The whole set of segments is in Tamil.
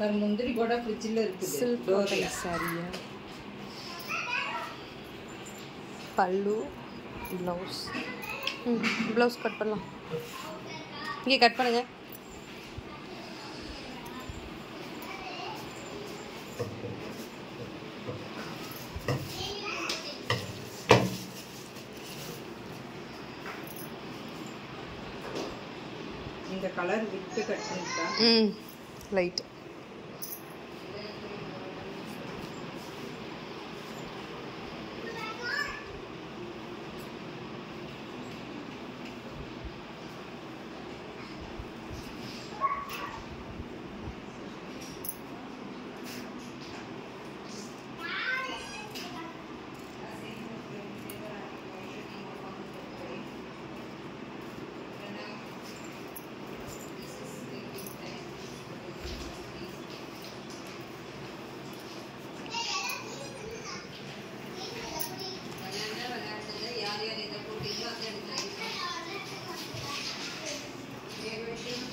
சார் முந்திரி கூட ஃப்ரிட்ஜில் இருக்குது. டோரில் சாரியா பல்லு ப்ளவுஸ் ம் ப்ளவுஸ் கட் பண்ணலாம். இங்கே கட் பண்ணுங்க. இந்த கலர் விட்டு கட் பண்ணிட்டா? ம் லைட்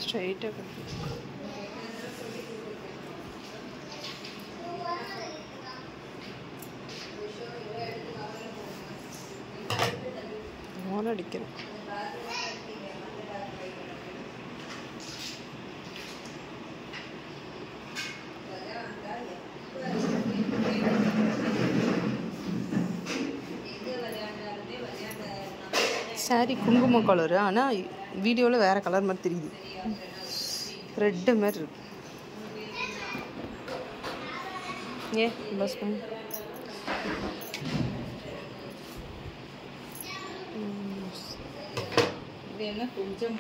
സ്ട്രെയിറ്റ് ഒക്കെ சாரி குங்கும கலரு ஆனால் வீடியோவில் வேறு கலர் மாதிரி தெரியுது. ரெட்டு மாதிரி இருக்கு. ஏ பஸ் இது என்ன கொஞ்சம்